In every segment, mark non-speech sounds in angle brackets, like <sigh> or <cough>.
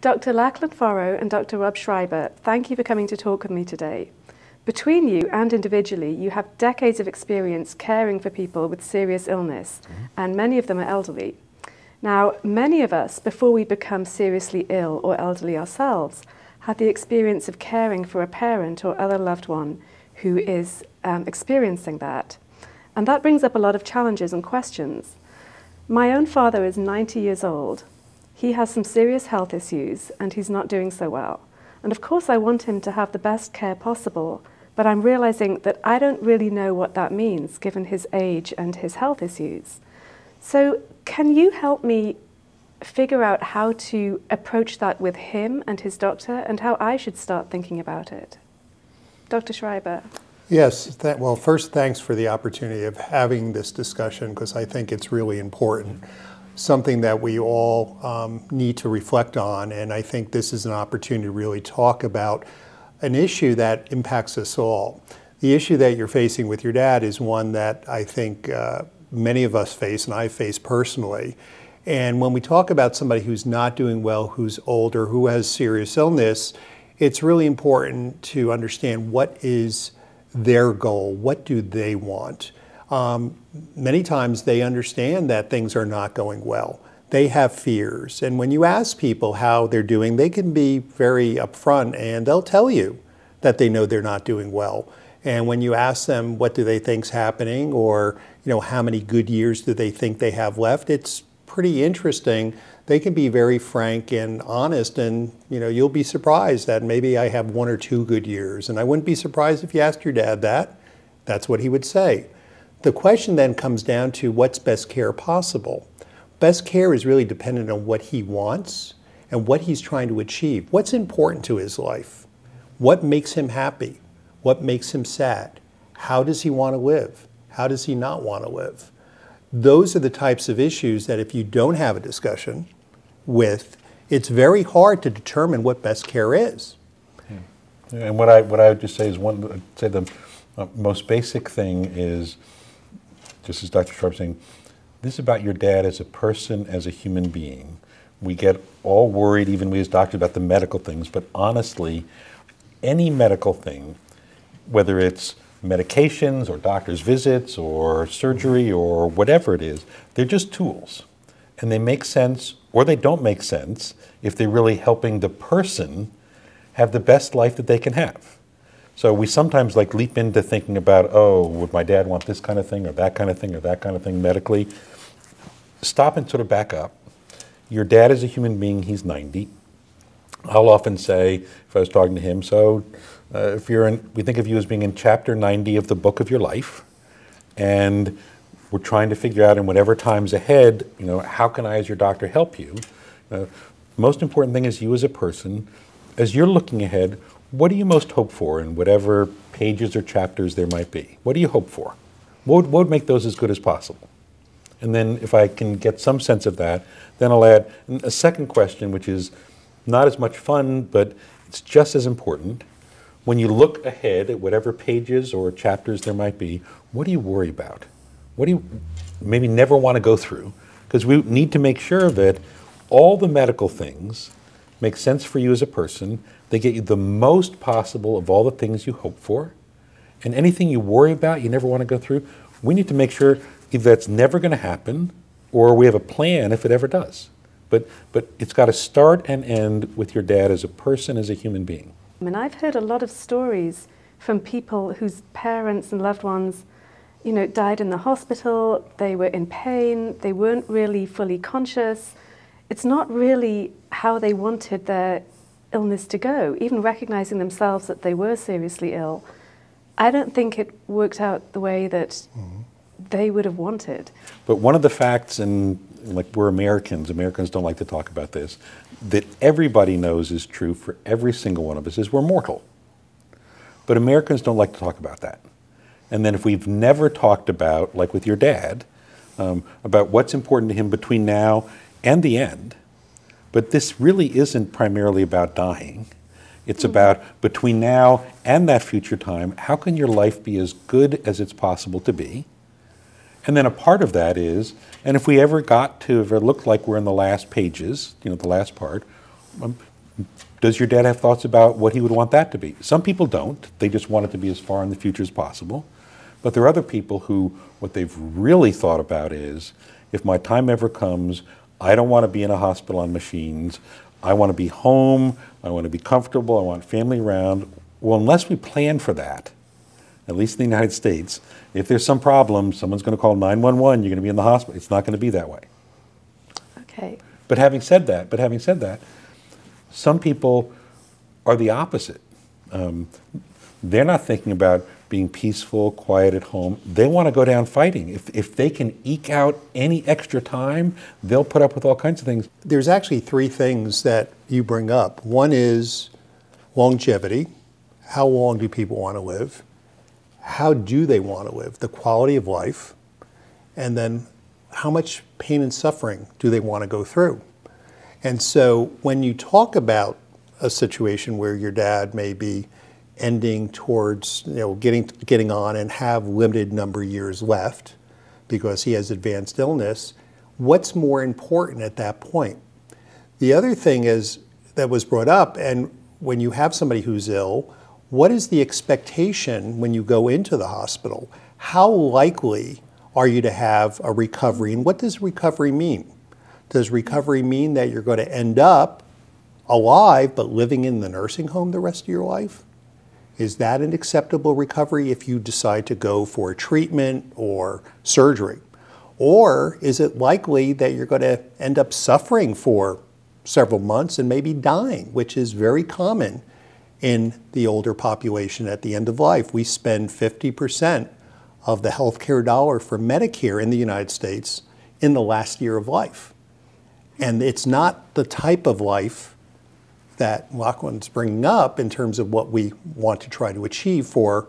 Dr. Lachlan Forrow and Dr. Rob Schreiber, thank you for coming to talk with me today. Between you and individually, you have decades of experience caring for people with serious illness, mm-hmm. and many of them are elderly. Now, many of us, before we become seriously ill or elderly ourselves, have the experience of caring for a parent or other loved one who is um, experiencing that. And that brings up a lot of challenges and questions. My own father is 90 years old. He has some serious health issues and he's not doing so well. And of course, I want him to have the best care possible, but I'm realizing that I don't really know what that means given his age and his health issues. So, can you help me figure out how to approach that with him and his doctor and how I should start thinking about it? Dr. Schreiber. Yes, well, first, thanks for the opportunity of having this discussion because I think it's really important. Something that we all um, need to reflect on, and I think this is an opportunity to really talk about an issue that impacts us all. The issue that you're facing with your dad is one that I think uh, many of us face, and I face personally. And when we talk about somebody who's not doing well, who's older, who has serious illness, it's really important to understand what is their goal? What do they want? Um, many times they understand that things are not going well. They have fears. And when you ask people how they're doing, they can be very upfront and they'll tell you that they know they're not doing well. And when you ask them what do they think's happening or you know how many good years do they think they have left, it's pretty interesting they can be very frank and honest and you know you'll be surprised that maybe I have one or two good years and I wouldn't be surprised if you asked your dad that that's what he would say the question then comes down to what's best care possible. Best care is really dependent on what he wants and what he's trying to achieve. What's important to his life? What makes him happy? What makes him sad? How does he want to live? How does he not want to live? Those are the types of issues that if you don't have a discussion with, it's very hard to determine what best care is. And what I what I would just say is one I'd say the uh, most basic thing is just is Dr. Schreiber saying, this is about your dad as a person, as a human being. We get all worried, even we as doctors, about the medical things, but honestly, any medical thing, whether it's medications or doctor's visits or surgery or whatever it is, they're just tools. And they make sense or they don't make sense if they're really helping the person have the best life that they can have. So we sometimes like leap into thinking about, oh, would my dad want this kind of thing or that kind of thing or that kind of thing medically? Stop and sort of back up. Your dad is a human being, he's 90. I'll often say, if I was talking to him, so uh, if you're in, we think of you as being in chapter 90 of the book of your life, and we're trying to figure out in whatever times ahead, you know, how can I as your doctor help you? Uh, most important thing is you as a person, as you're looking ahead, what do you most hope for in whatever pages or chapters there might be? What do you hope for? What would, what would make those as good as possible? And then if I can get some sense of that, then I'll add a second question, which is not as much fun, but it's just as important. When you look ahead at whatever pages or chapters there might be, what do you worry about? What do you maybe never want to go through? Because we need to make sure that all the medical things make sense for you as a person. They get you the most possible of all the things you hope for. And anything you worry about, you never want to go through, we need to make sure either that's never going to happen or we have a plan if it ever does. But, but it's got to start and end with your dad as a person, as a human being. I mean, I've heard a lot of stories from people whose parents and loved ones you know, died in the hospital, they were in pain, they weren't really fully conscious. It's not really how they wanted their illness to go, even recognizing themselves that they were seriously ill. I don't think it worked out the way that mm-hmm. they would have wanted. But one of the facts, and like we're Americans, Americans don't like to talk about this, that everybody knows is true for every single one of us is we're mortal. But Americans don't like to talk about that. And then if we've never talked about, like with your dad, um, about what's important to him between now and the end, but this really isn't primarily about dying. It's mm-hmm. about between now and that future time, how can your life be as good as it's possible to be? And then a part of that is, and if we ever got to, if it looked like we're in the last pages, you know, the last part, Um, does your dad have thoughts about what he would want that to be? Some people don't. They just want it to be as far in the future as possible. But there are other people who, what they've really thought about is if my time ever comes, I don't want to be in a hospital on machines. I want to be home. I want to be comfortable. I want family around. Well, unless we plan for that, at least in the United States, if there's some problem, someone's going to call 911, you're going to be in the hospital. It's not going to be that way. Okay. But having said that, but having said that, some people are the opposite. Um, they're not thinking about being peaceful, quiet at home. They want to go down fighting. If, if they can eke out any extra time, they'll put up with all kinds of things. There's actually three things that you bring up. One is longevity. How long do people want to live? How do they want to live? The quality of life. And then how much pain and suffering do they want to go through? And so when you talk about a situation where your dad may be ending towards, you know, getting, getting on and have limited number of years left because he has advanced illness, what's more important at that point? The other thing is that was brought up, and when you have somebody who's ill, what is the expectation when you go into the hospital? How likely are you to have a recovery? And what does recovery mean? Does recovery mean that you're going to end up alive but living in the nursing home the rest of your life? Is that an acceptable recovery if you decide to go for treatment or surgery? Or is it likely that you're going to end up suffering for several months and maybe dying, which is very common in the older population at the end of life? We spend 50% of the healthcare dollar for Medicare in the United States in the last year of life. And it's not the type of life that Lachlan's bringing up in terms of what we want to try to achieve for,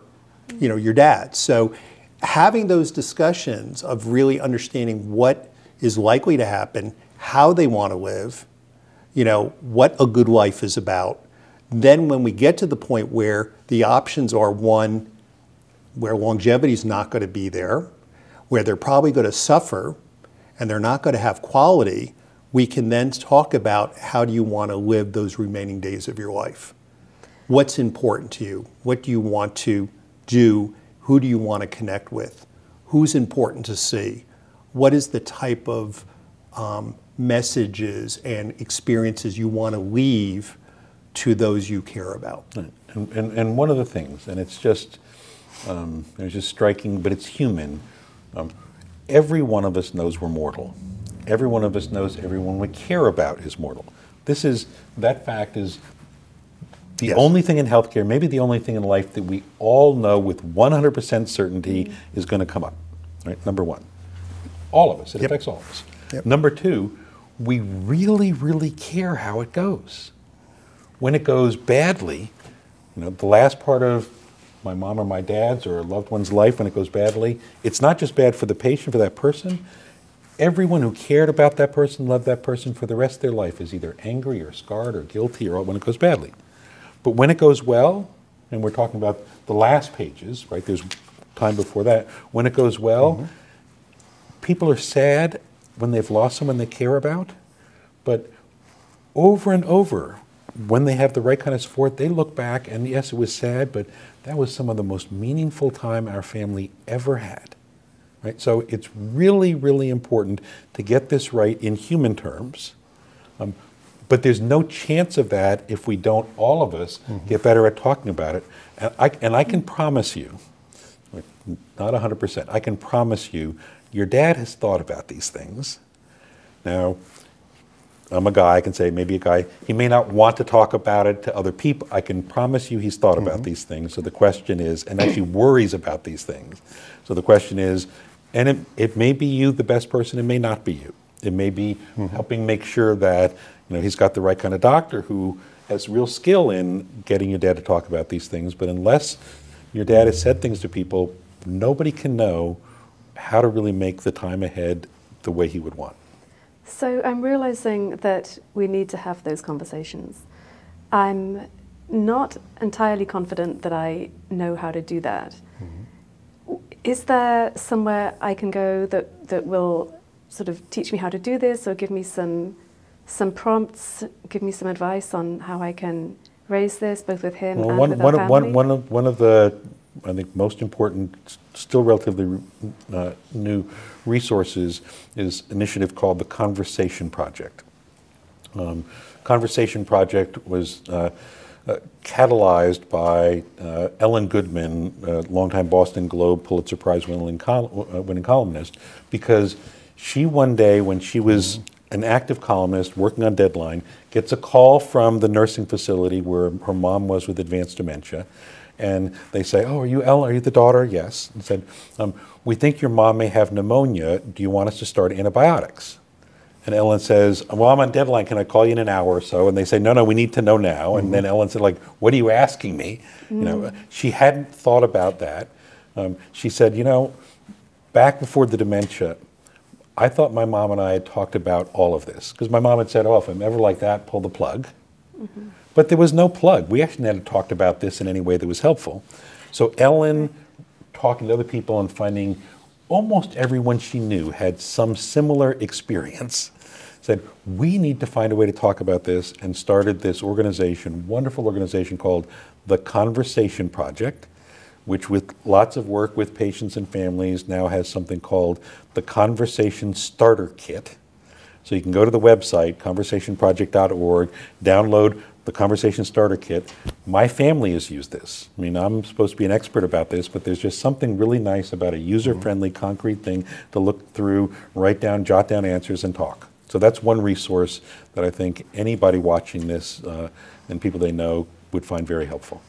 you know, your dad. So having those discussions of really understanding what is likely to happen, how they want to live, you know, what a good life is about. Then when we get to the point where the options are one, where longevity is not going to be there, where they're probably going to suffer and they're not going to have quality, we can then talk about how do you want to live those remaining days of your life. What's important to you? What do you want to do? Who do you want to connect with? Who's important to see? What is the type of um, messages and experiences you want to leave to those you care about? And, and, and one of the things, and it's just, um, it's just striking, but it's human. Um, every one of us knows we're mortal every one of us knows everyone we care about is mortal. This is, that fact is the yes. only thing in healthcare, maybe the only thing in life that we all know with 100% certainty is going to come up. Right? Number one. All of us. It yep. affects all of us. Yep. Number two, we really, really care how it goes. When it goes badly, you know, the last part of my mom or my dad's or a loved one's life when it goes badly, it's not just bad for the patient, for that person, everyone who cared about that person, loved that person for the rest of their life is either angry or scarred or guilty or when it goes badly. But when it goes well, and we're talking about the last pages, right? There's time before that. When it goes well, mm-hmm. people are sad when they've lost someone they care about, but over and over, when they have the right kind of support, they look back and yes, it was sad, but that was some of the most meaningful time our family ever had. Right? So it's really, really important to get this right in human terms. Um, but there's no chance of that if we don't, all of us, mm-hmm. get better at talking about it. And I, and I can promise you, not 100%, I can promise you, your dad has thought about these things. Now, I'm a guy, I can say maybe a guy, he may not want to talk about it to other people. I can promise you he's thought mm-hmm. about these things. So the question is, and actually worries about these things. So the question is, and it, it may be you, the best person, it may not be you. It may be mm-hmm. helping make sure that you know he's got the right kind of doctor who has real skill in getting your dad to talk about these things. But unless your dad has said things to people, nobody can know how to really make the time ahead the way he would want. So I'm realizing that we need to have those conversations. I'm not entirely confident that I know how to do that. Is there somewhere I can go that, that will sort of teach me how to do this or give me some some prompts, give me some advice on how I can raise this, both with him Well, and one, with one, our of, one, family? one, of, one of the, I think, most important, still relatively uh, new resources is an initiative called the Conversation Project. Um, Conversation Project was uh, uh, catalyzed by uh, Ellen Goodman, a longtime Boston Globe Pulitzer Prize winning, col- uh, winning columnist, because she one day, when she was an active columnist working on Deadline, gets a call from the nursing facility where her mom was with advanced dementia. And they say, Oh, are you Ellen? Are you the daughter? Yes. And said, um, We think your mom may have pneumonia. Do you want us to start antibiotics? And Ellen says, Well, I'm on deadline. Can I call you in an hour or so? And they say, No, no, we need to know now. And then mm-hmm. Ellen said, like, What are you asking me? You know, mm-hmm. she hadn't thought about that. Um, she said, You know, back before the dementia, I thought my mom and I had talked about all of this because my mom had said, "Oh, if I'm ever like that, pull the plug." Mm-hmm. But there was no plug. We actually hadn't talked about this in any way that was helpful. So Ellen, talking to other people and finding almost everyone she knew had some similar experience, said, "We need to find a way to talk about this," and started this organization, wonderful organization called the Conversation Project which with lots of work with patients and families now has something called the Conversation Starter Kit. So you can go to the website, conversationproject.org, download the Conversation Starter Kit. My family has used this. I mean, I'm supposed to be an expert about this, but there's just something really nice about a user friendly, concrete thing to look through, write down, jot down answers, and talk. So that's one resource that I think anybody watching this uh, and people they know would find very helpful.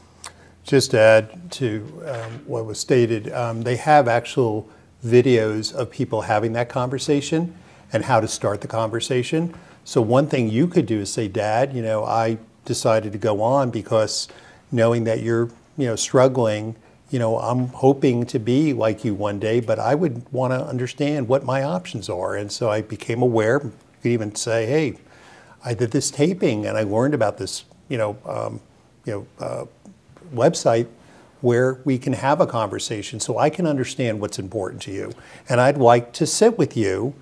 Just to add to um, what was stated, um, they have actual videos of people having that conversation and how to start the conversation. So one thing you could do is say, Dad, you know, I decided to go on because knowing that you're, you know, struggling, you know, I'm hoping to be like you one day, but I would want to understand what my options are. And so I became aware. You could even say, hey, I did this taping and I learned about this, you know, um, you know, uh, website where we can have a conversation so I can understand what's important to you. And I'd like to sit with you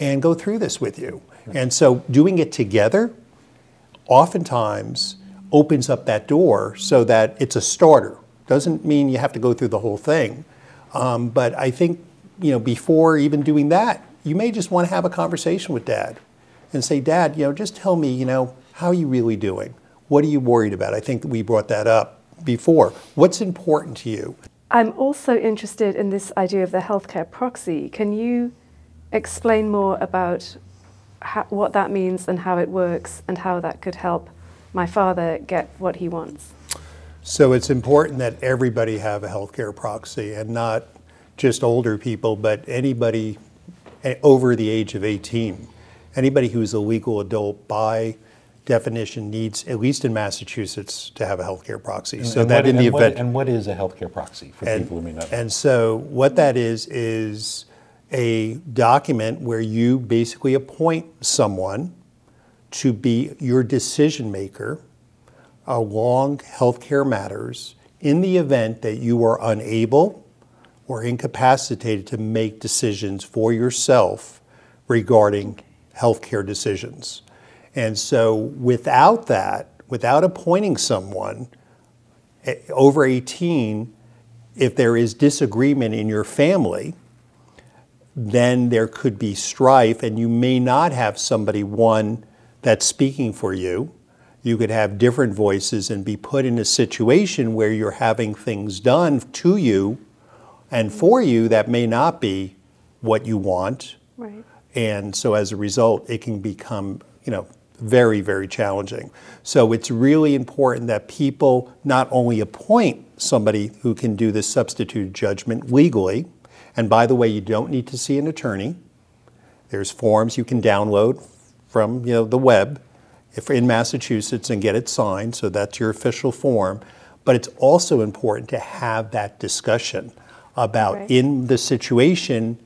and go through this with you. And so doing it together oftentimes opens up that door so that it's a starter. Doesn't mean you have to go through the whole thing. Um, but I think, you know, before even doing that, you may just want to have a conversation with dad and say, Dad, you know, just tell me, you know, how are you really doing? What are you worried about? I think we brought that up before. What's important to you? I'm also interested in this idea of the healthcare proxy. Can you explain more about how, what that means and how it works and how that could help my father get what he wants? So it's important that everybody have a healthcare proxy and not just older people, but anybody over the age of 18. Anybody who's a legal adult by definition needs, at least in Massachusetts, to have a healthcare proxy. So and that what, in the and what- event. and what is a healthcare proxy for And, people who may not know? and so what that is is a document where you basically appoint someone to be your decision maker along healthcare matters in the event that you are unable or incapacitated to make decisions for yourself regarding healthcare decisions. And so without that, without appointing someone eh, over 18, if there is disagreement in your family, then there could be strife, and you may not have somebody, one, that's speaking for you. You could have different voices and be put in a situation where you're having things done to you and for you that may not be what you want. Right. And so as a result, it can become, you know, very, very challenging. So it's really important that people not only appoint somebody who can do this substitute judgment legally, and by the way, you don't need to see an attorney. There's forms you can download from you know the web if in Massachusetts and get it signed, so that's your official form. But it's also important to have that discussion about Right. in the situation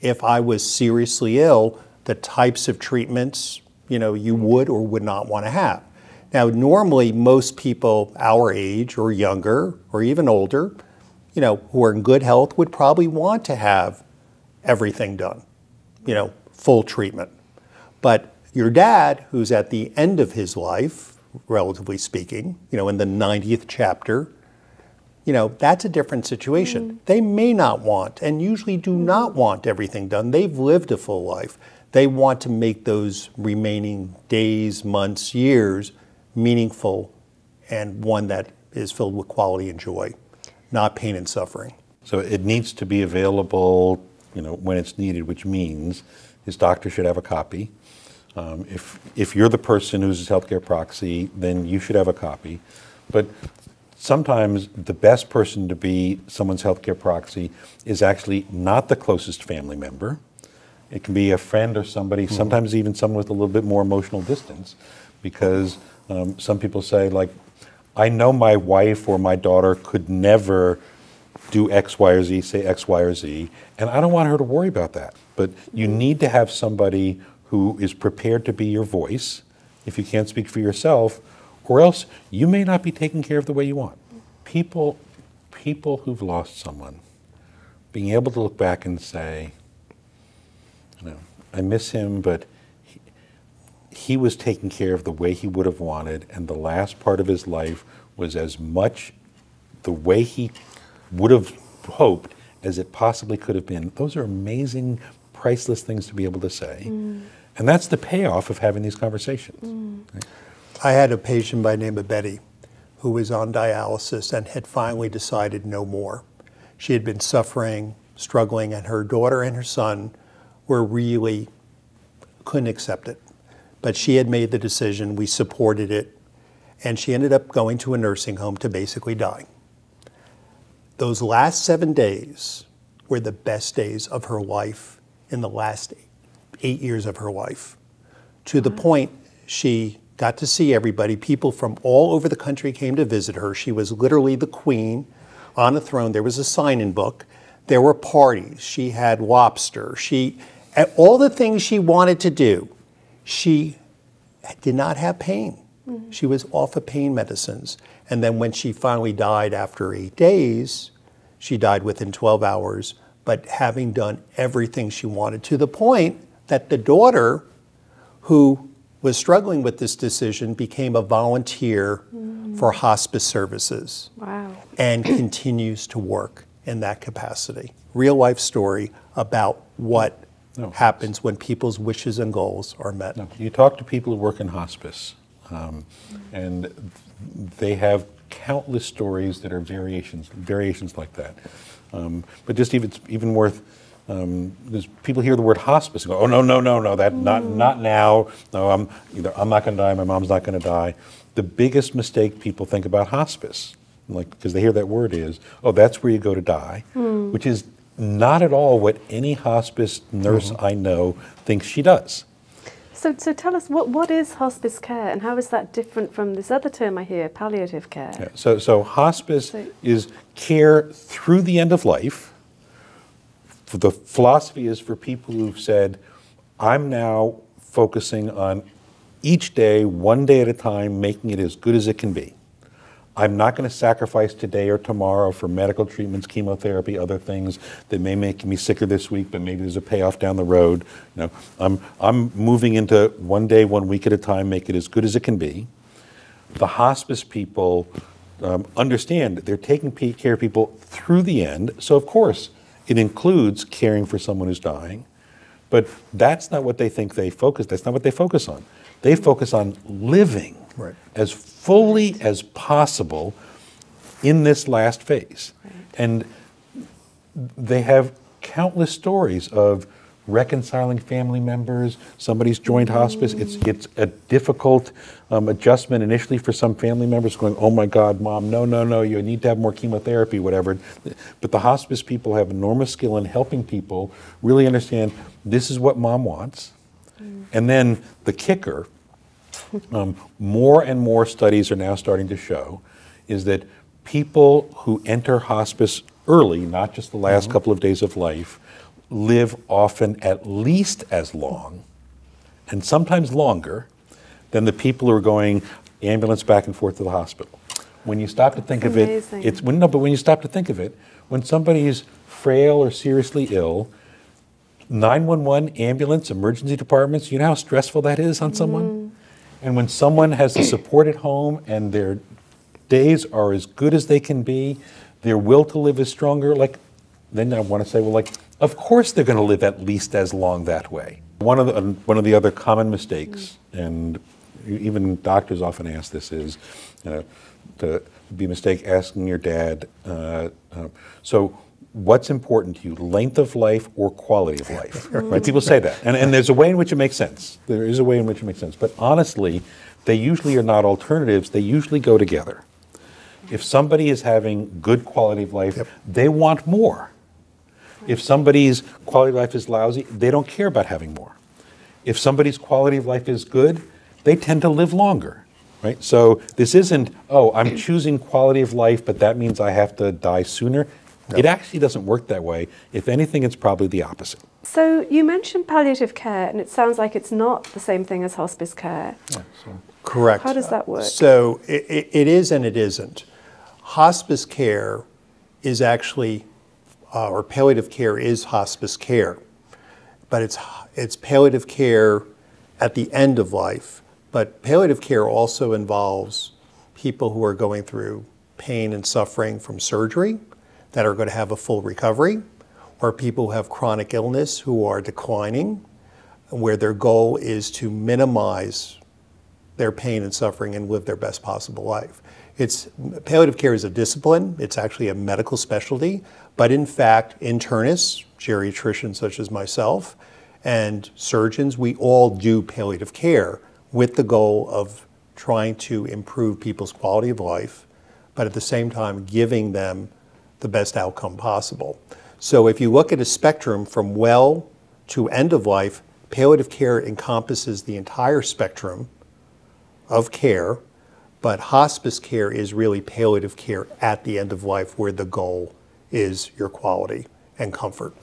if I was seriously ill, the types of treatments you know you would or would not want to have. Now, normally most people our age or younger or even older, you know, who are in good health would probably want to have everything done, you know, full treatment. But Your dad, who's at the end of his life, relatively speaking, you know, in the 90th chapter, you know, that's a different situation. Mm-hmm. They may not want, and usually do mm-hmm. not want everything done. They've lived a full life. They want to make those remaining days, months, years meaningful and one that is filled with quality and joy, not pain and suffering. So it needs to be available, you know, when it's needed, which means his doctor should have a copy. Um, if if you're the person who's his healthcare proxy, then you should have a copy. But sometimes the best person to be someone's healthcare proxy is actually not the closest family member. It can be a friend or somebody, sometimes even someone with a little bit more emotional distance, because um, some people say, like, I know my wife or my daughter could never do X, Y, or Z, say X, Y, or Z, and I don't want her to worry about that. But you need to have somebody who is prepared to be your voice if you can't speak for yourself, or else you may not be taken care of the way you want. People, people who've lost someone, being able to look back and say, you know, I miss him, but he, he was taken care of the way he would have wanted, and the last part of his life was as much the way he would have hoped as it possibly could have been. Those are amazing, priceless things to be able to say. Mm. And that's the payoff of having these conversations. Mm. right? I had a patient by the name of Betty who was on dialysis and had finally decided no more. She had been suffering, struggling, and her daughter and her son were really couldn't accept it. But she had made the decision, we supported it, and she ended up going to a nursing home to basically die. Those last seven days were the best days of her life in the last eight years of her life to the point she got to see everybody. People from all over the country came to visit her. She was literally the queen on a throne. There was a sign in book. There were parties. She had lobster. She, all the things she wanted to do, she did not have pain. She was off of pain medicines. And then when she finally died after eight days, she died within 12 hours, but having done everything she wanted to the point that the daughter, who was struggling with this decision, became a volunteer for hospice services Wow. and continues to work in that capacity. Real life story about what No. happens when people's wishes and goals are met. No, you talk to people who work in hospice, um, and they have countless stories that are variations, variations like that. Um, but just even even worth. Um, there's people hear the word hospice and go, oh no no no no that not not now. No, I'm either I'm not going to die. My mom's not going to die. The biggest mistake people think about hospice, like because they hear that word is, oh that's where you go to die, which is not at all what any hospice nurse mm-hmm. I know thinks she does. So, so tell us, what, what is hospice care and how is that different from this other term I hear, palliative care? Yeah, So, so hospice So- is care through the end of life. The philosophy is for people who've said, I'm now focusing on each day, one day at a time, making it as good as it can be. I'm not going to sacrifice today or tomorrow for medical treatments, chemotherapy, other things that may make me sicker this week, but maybe there's a payoff down the road. You know, I'm, I'm moving into one day, one week at a time, make it as good as it can be the hospice people um, understand they're taking care of people through the end. So, of course, it includes caring for someone who's dying, but that's not what they think they focus. That's not what they focus on. They focus on living Right. as fully as possible in this last phase, and they have countless stories of reconciling family members. Somebody's joined hospice. It's it's a difficult um, adjustment initially for some family members, going, "Oh my God, mom, no, no, no, you need to have more chemotherapy, whatever." But the hospice people have enormous skill in helping people really understand this is what mom wants, and then the kicker. Um, more and more studies are now starting to show is that people who enter hospice early, not just the last couple of days of life, live often at least as long and sometimes longer than the people who are going ambulance back and forth to the hospital. When you stop to think of it, it's when no, but when you stop to think of it, when somebody is frail or seriously ill, 911, ambulance, emergency departments, you know how stressful that is on someone? And when someone has the support at home and their days are as good as they can be, their will to live is stronger, like, then I want to say, well, like, of course they're going to live at least as long that way. One of the, um, one of the other common mistakes, and even doctors often ask this, is you know, to be a mistake asking your dad, uh, uh, so what's important to you, length of life or quality of life? <laughs> right? People say that. And, and there's a way in which it makes sense. There is a way in which it makes sense. But honestly, they usually are not alternatives, they usually go together. If somebody is having good quality of life, Yep. they want more. If somebody's quality of life is lousy, they don't care about having more. If somebody's quality of life is good, they tend to live longer, right? So this isn't, oh, I'm choosing quality of life, but that means I have to die sooner. It actually doesn't work that way. If anything, it's probably the opposite. So you mentioned palliative care, and it sounds like it's not the same thing as hospice care. Correct. How does that work? So it, it, it is and it isn't. Hospice care is actually, uh, or palliative care is hospice care, but it's it's palliative care at the end of life. But palliative care also involves people who are going through pain and suffering from surgery that are going to have a full recovery, or people who have chronic illness who are declining, where their goal is to minimize their pain and suffering and live their best possible life. It's palliative care is a discipline. It's actually a medical specialty, but in fact, internists, geriatricians such as myself, and surgeons, we all do palliative care with the goal of trying to improve people's quality of life, but at the same time giving them the best outcome possible. So if you look at a spectrum from well to end of life, palliative care encompasses the entire spectrum of care, but hospice care is really palliative care at the end of life where the goal is your quality and comfort.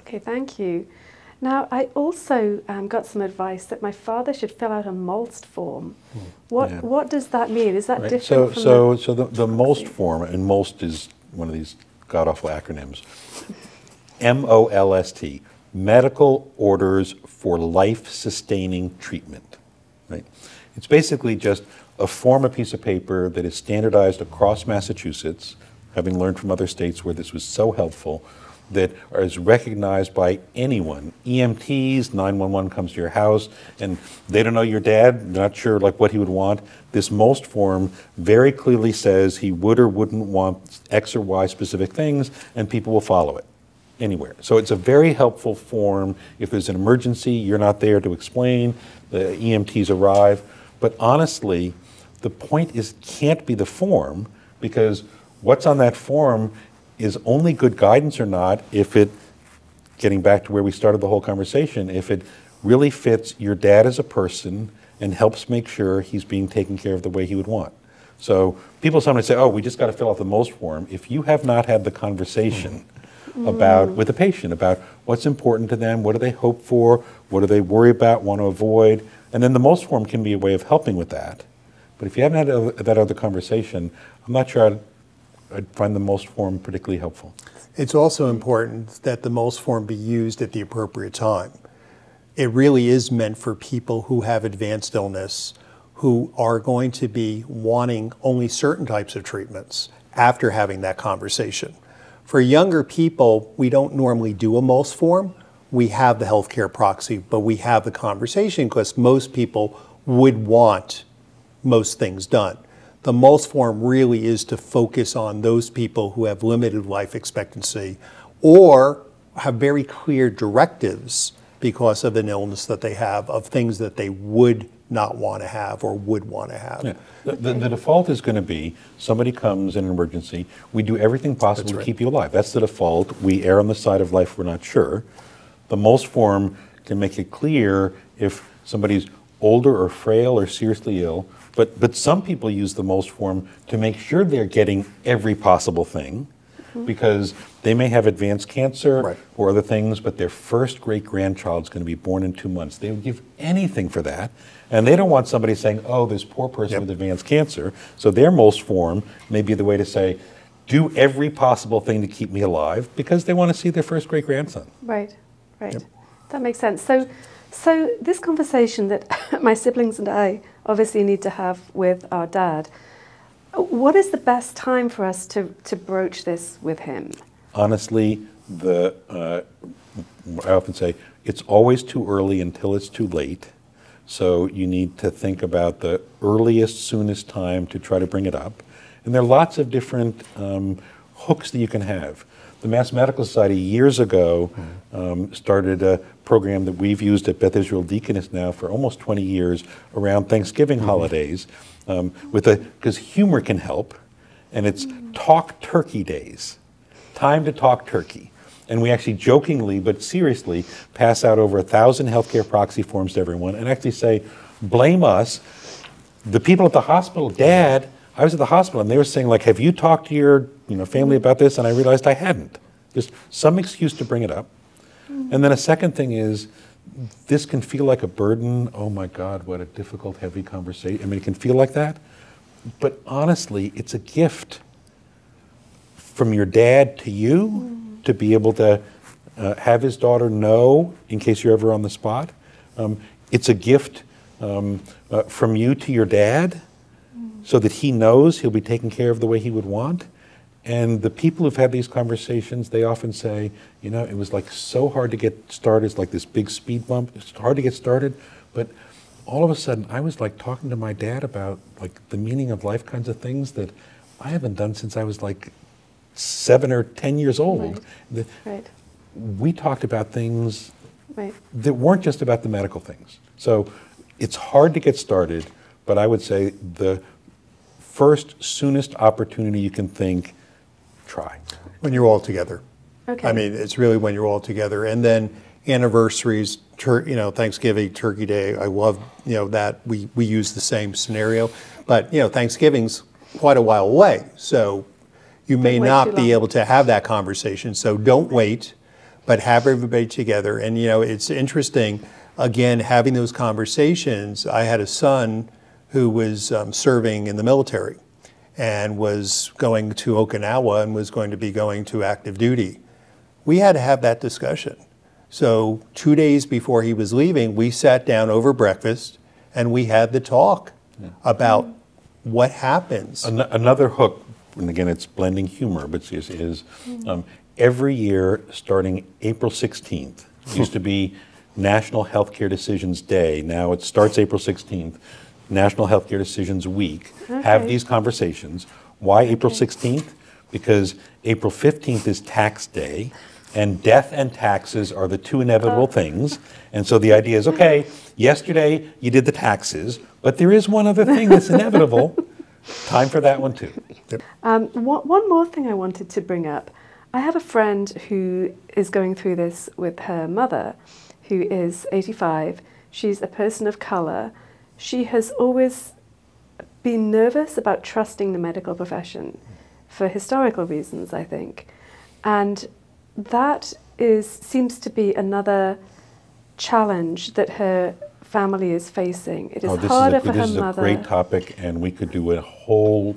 Okay, thank you. Now, I also um, got some advice that my father should fill out a MOLST form. What Yeah. what does that mean? Is that Right. different So, from so, the, so the, the MOLST form, and MOLST is one of these god awful acronyms. M O L S T, Medical Orders for Life Sustaining Treatment. Right? It's basically just a form, a piece of paper that is standardized across Massachusetts, having learned from other states where this was so helpful, that is recognized by anyone. EMTs, 911 comes to your house, and they don't know your dad, not sure like what he would want. This MOLST form very clearly says he would or wouldn't want X or Y specific things, and people will follow it anywhere. So it's a very helpful form. If there's an emergency, you're not there to explain, the EMTs arrive. But honestly, the point is can't be the form because what's on that form is only good guidance or not if it getting back to where we started the whole conversation, if it really fits your dad as a person and helps make sure he's being taken care of the way he would want. So people sometimes say, "Oh, we just got to fill out the MOLST form." If you have not had the conversation mm-hmm. about with the patient about what's important to them, what do they hope for, what do they worry about, want to avoid, and then the MOLST form can be a way of helping with that. But if you haven't had that other conversation, I'm not sure I'd, I'd find the MOLST form particularly helpful. It's also important that the MOLST form be used at the appropriate time. It really is meant for people who have advanced illness who are going to be wanting only certain types of treatments after having that conversation. For younger people, we don't normally do a MOLST form. We have the healthcare proxy, but we have the conversation because most people would want most things done. The MOLST form really is to focus on those people who have limited life expectancy or have very clear directives because of an illness that they have of things that they would not want to have or would want to have. Yeah. The, the, the default is going to be somebody comes in an emergency, we do everything possible That's to keep you alive. That's the default. We err on the side of life we're not sure. The MOLST form can make it clear if somebody's older or frail or seriously ill. But, but some people use the MOLST form to make sure they're getting every possible thing mm-hmm. because they may have advanced cancer Right. or other things, but their first great grandchild is going to be born in two months. They would give anything for that. And they don't want somebody saying, oh, this poor person Yep. with advanced cancer. So their MOLST form may be the way to say, do every possible thing to keep me alive because they want to see their first great grandson. right? Right. Yep. That makes sense. So, so this conversation that <laughs> my siblings and I obviously need to have with our dad. What is the best time for us to, to broach this with him? Honestly, the uh, I often say it's always too early until it's too late. So you need to think about the earliest, soonest time to try to bring it up. And there are lots of different um, hooks that you can have. The Mass Medical Society years ago um, started a program that we've used at Beth Israel Deaconess now for almost 20 years around Thanksgiving holidays, um, with a because humor can help, and it's Talk Turkey Days, time to talk turkey. And we actually jokingly but seriously pass out over a thousand healthcare proxy forms to everyone and actually say, blame us. The people at the hospital, Dad, I was at the hospital and they were saying, like, have you talked to your you know, family about this? And I realized I hadn't. Just some excuse to bring it up. And then a second thing is, this can feel like a burden. Oh my God, what a difficult, heavy conversation. I mean, it can feel like that. But honestly, it's a gift from your dad to you to be able to uh, have his daughter know in case you're ever on the spot. Um, it's a gift um, uh, from you to your dad so that he knows he'll be taken care of the way he would want. And the people who've had these conversations, they often say, you know, it was like so hard to get started. It's like this big speed bump. It's hard to get started. But all of a sudden, I was like talking to my dad about like the meaning of life kinds of things that I haven't done since I was like seven or ten years old. Right. The- Right. we talked about things Right. that weren't just about the medical things. So it's hard to get started, but I would say the first, soonest opportunity you can think, try. When you're all together. Okay. I mean, it's really when you're all together. And then anniversaries, tur- you know, Thanksgiving, Turkey Day. I love, you know, that we, we use the same scenario. But, you know, Thanksgiving's quite a while away. So you may Don't wait not be long. able to have that conversation. So don't wait, but have everybody together. And, you know, it's interesting, again, having those conversations. I had a son who was um, serving in the military and was going to Okinawa and was going to be going to active duty. We had to have that discussion. So, two days before he was leaving, we sat down over breakfast and we had the talk about what happens. An- another hook, and again, it's blending humor, but is, is um, every year starting April 16th, used to be National Healthcare Decisions Day. Now it starts April 16th, National Healthcare Decisions Week. Have these conversations. Why April 16th? Because April 15th is tax day, and death and taxes are the two inevitable things. And so the idea is okay, yesterday you did the taxes, but there is one other thing that's inevitable. <laughs> Time for that one too. Um, one, one more thing I wanted to bring up. I have a friend who is going through this with her mother, who is 85. She's a person of colour. She has always been nervous about trusting the medical profession for historical reasons, I think. And that is seems to be another challenge that her family is facing. It is Oh, this harder is for a, her this is a mother. great topic, and we could do a whole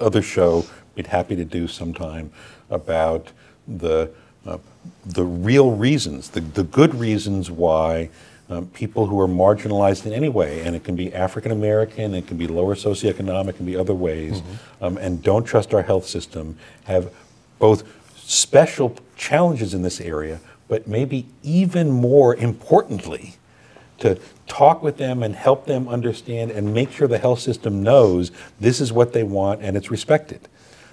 other show. We'd happy to do sometime about the uh, the real reasons, the, the good reasons why um, people who are marginalized in any way, and it can be African American, it can be lower socioeconomic, it can be other ways, um, and don't trust our health system, have both special challenges in this area, but maybe even more importantly, to talk with them and help them understand and make sure the health system knows this is what they want and it's respected.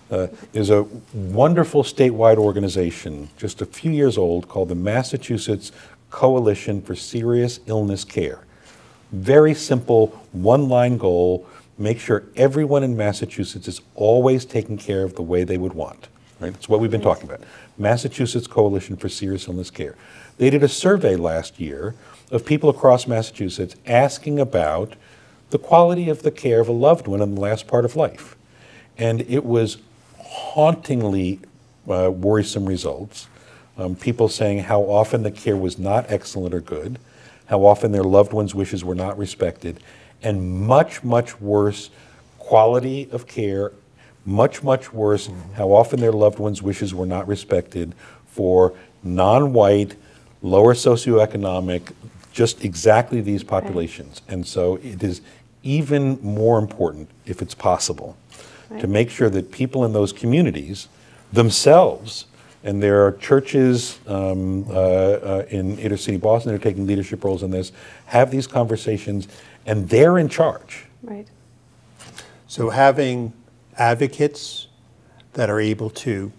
Uh, there's a wonderful statewide organization, just a few years old, called the Massachusetts Coalition for Serious Illness Care. Very simple, one line goal make sure everyone in Massachusetts is always taken care of the way they would want. Right? That's what we've been talking about. Massachusetts Coalition for Serious Illness Care. They did a survey last year of people across Massachusetts asking about the quality of the care of a loved one in the last part of life. And it was hauntingly uh, worrisome results. Um, people saying how often the care was not excellent or good, how often their loved ones' wishes were not respected, and much, much worse quality of care, much, much worse how often their loved ones' wishes were not respected for non white, lower socioeconomic, just exactly these populations. And so it is even more important, if it's possible, to make sure that people in those communities themselves, and there are churches um, uh, uh, in inner city Boston that are taking leadership roles in this, have these conversations, and they're in charge. Right. So having advocates that are able to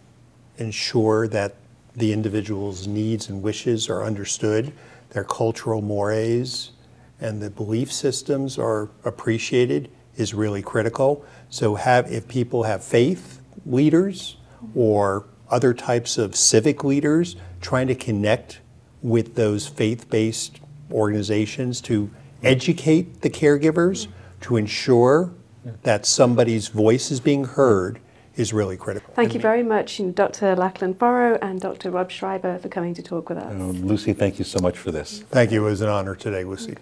ensure that the individual's needs and wishes are understood, their cultural mores and the belief systems are appreciated is really critical. So have if people have faith leaders or other types of civic leaders trying to connect with those faith-based organizations to educate the caregivers to ensure that somebody's voice is being heard is really critical. Thank you very much, Dr. Lachlan Forrow and Dr. Rob Schreiber, for coming to talk with us. Um, Lucy, thank you so much for this. Thank you. It was an honor today, Lucy.